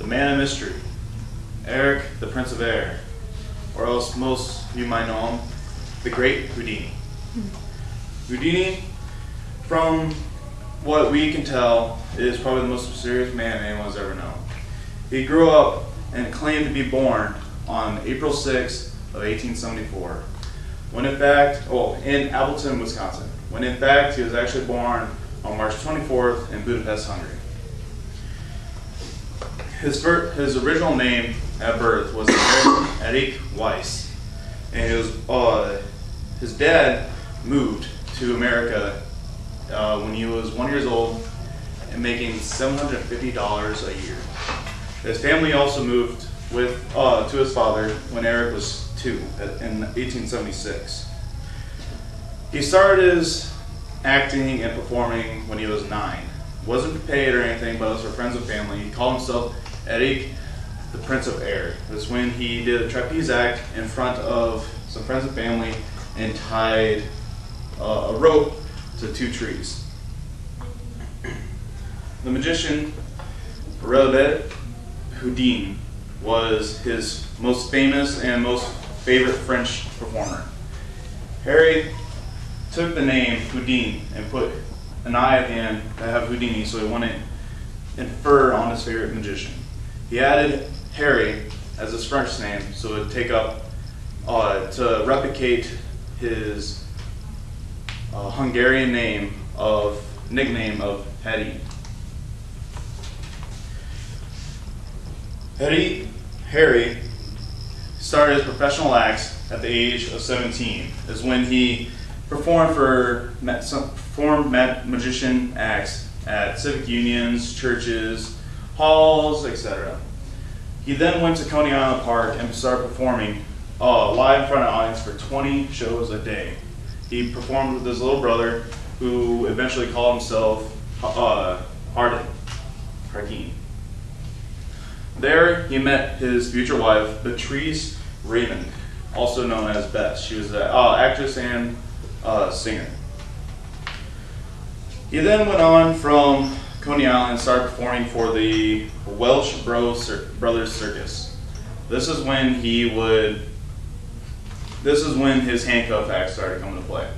the man of mystery, Eric, the Prince of Air, or else most of you might know him, the Great Houdini. Houdini, from what we can tell, is probably the most mysterious man anyone's ever known. He grew up and claimed to be born on April 6th of 1874, when in fact, oh, in Appleton, Wisconsin, when in fact he was actually born on March 24th in Budapest, Hungary. His, his original name at birth was Eric Weiss, and it was uh, his dad moved to America uh, when he was one years old and making $750 a year. His family also moved with uh, to his father when Eric was two in 1876. He started his acting and performing when he was nine. Wasn't paid or anything, but it was for friends and family. He called himself Eric, the Prince of Air. That's when he did a trapeze act in front of some friends and family and tied uh, a rope to two trees. The magician Robert Houdin was his most famous and most favorite French performer. Harry took the name Houdin and put an eye at the end to have Houdini so he wouldn't infer on his favorite magician. He added Harry as his French name so it would take up uh, to replicate his uh, Hungarian name of nickname of Harry. Harry, Harry started his professional acts at the age of 17. Is when he performed for performed magician acts at civic unions, churches, halls, etc. He then went to Coney Island Park and started performing uh, live in front of audience for 20 shows a day. He performed with his little brother, who eventually called himself uh, Hardeen, Hardeen. There, he met his future wife, Patrice Raymond, also known as Bess. She was an uh, actress and uh, singer. He then went on from Coney Island and started performing for the Welsh Bros Cir- Brothers Circus. This is when he would. This is when his handcuff act started coming to play.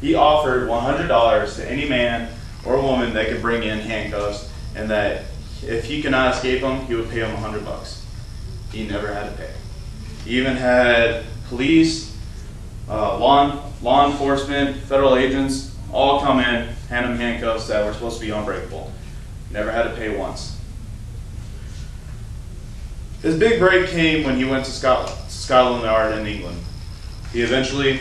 He offered $100 to any man or woman that could bring in handcuffs, and that if he could not escape them, he would pay them 100 bucks. He never had to pay. He even had police, uh, law, law enforcement, federal agents all come in, hand him handcuffs that were supposed to be unbreakable. Never had to pay once. His big break came when he went to Scotland, Scotland Yard in England. He eventually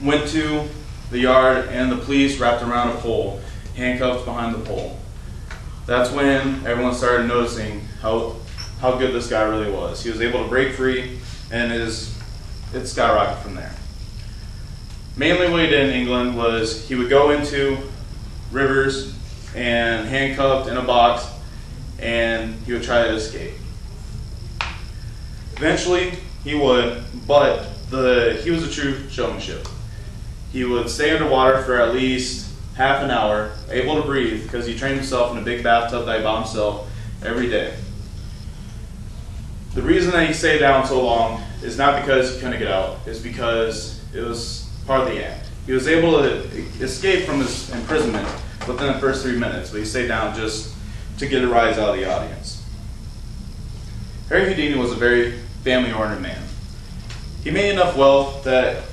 went to the yard and the police wrapped around a pole, handcuffed behind the pole. That's when everyone started noticing how how good this guy really was. He was able to break free and his it skyrocketed from there. Mainly what he did in England was he would go into rivers and handcuffed in a box and he would try to escape. Eventually he would, but the he was a true showmanship. He would stay underwater for at least half an hour, able to breathe because he trained himself in a big bathtub that he bought himself every day. The reason that he stayed down so long is not because he couldn't get out, it's because it was part of the act. He was able to escape from his imprisonment within the first three minutes, but he stayed down just to get a rise out of the audience. Harry Houdini was a very family oriented man. He made enough wealth that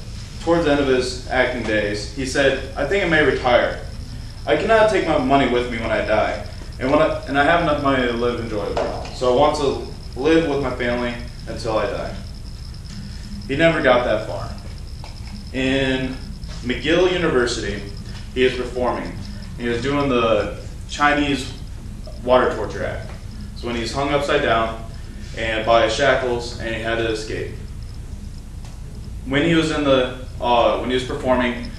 towards the end of his acting days, he said, I think I may retire. I cannot take my money with me when I die, and, when I, and I have enough money to live enjoyably. So I want to live with my family until I die. He never got that far. In McGill University, he is performing. He was doing the Chinese water torture act. So when he's hung upside down and by his shackles and he had to escape. When he was in the uh, when he was performing,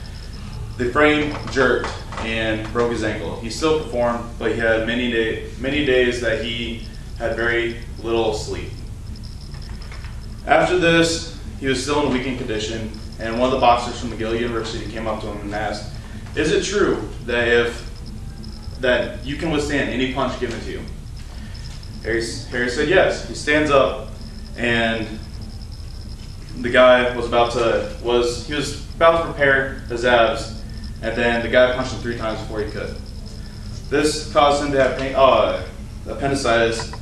the frame jerked and broke his ankle. He still performed, but he had many day, many days that he had very little sleep. After this, he was still in a weakened condition, and one of the boxers from McGill University came up to him and asked, "Is it true that if that you can withstand any punch given to you?" Harry, Harry said yes. He stands up, and the guy was about to was he was about to prepare his abs, and then the guy punched him three times before he could. This caused him to have pain, uh, appendicitis